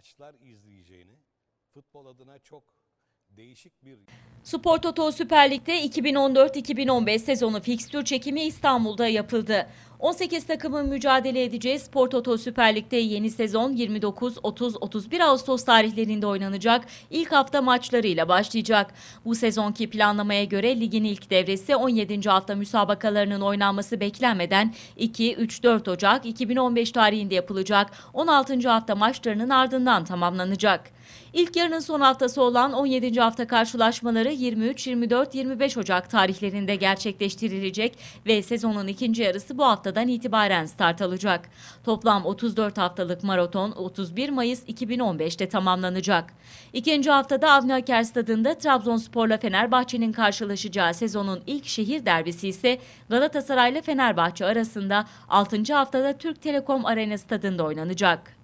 maçlar izleyeceğini, futbol adına çok değişik bir Spor Toto Süper Lig'de 2014-2015 sezonu fikstür çekimi İstanbul'da yapıldı. 18 takımın mücadele edeceği Spor Toto Süper Lig'de yeni sezon 29, 30, 31 Ağustos tarihlerinde oynanacak ilk hafta maçlarıyla başlayacak. Bu sezonki planlamaya göre ligin ilk devresi 17. hafta müsabakalarının oynanması beklenmeden 2, 3, 4 Ocak 2015 tarihinde yapılacak 16. hafta maçlarının ardından tamamlanacak. İlk yarının son haftası olan 17. hafta karşılaşmaları 23, 24, 25 Ocak tarihlerinde gerçekleştirilecek ve sezonun ikinci yarısı bu haftadan itibaren start alacak. Toplam 34 haftalık maraton 31 Mayıs 2015'te tamamlanacak. İkinci haftada Avni Aker Stadı'nda Trabzonspor'la Fenerbahçe'nin karşılaşacağı sezonun ilk şehir derbisi ise Galatasaray'la Fenerbahçe arasında 6. haftada Türk Telekom Arena Stadı'nda oynanacak.